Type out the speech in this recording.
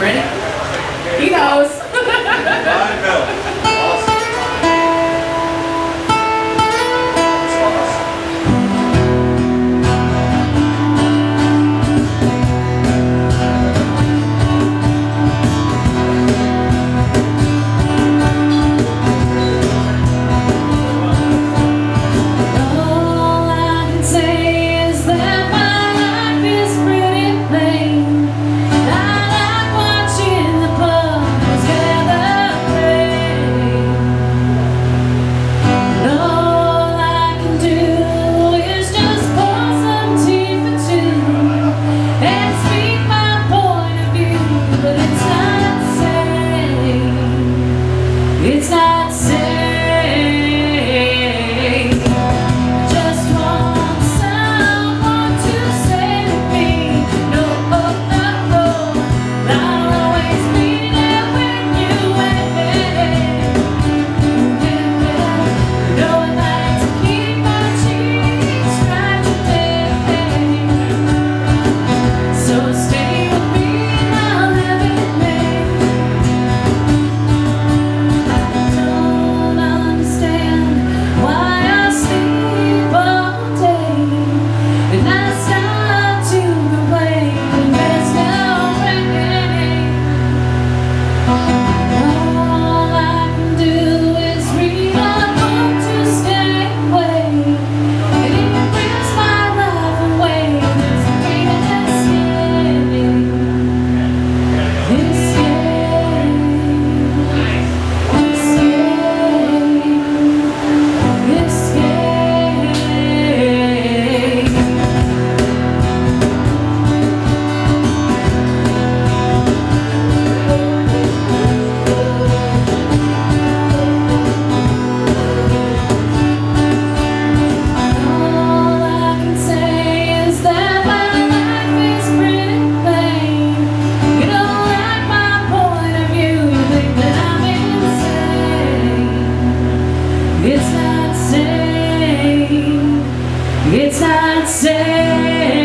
ready? He knows. That's it.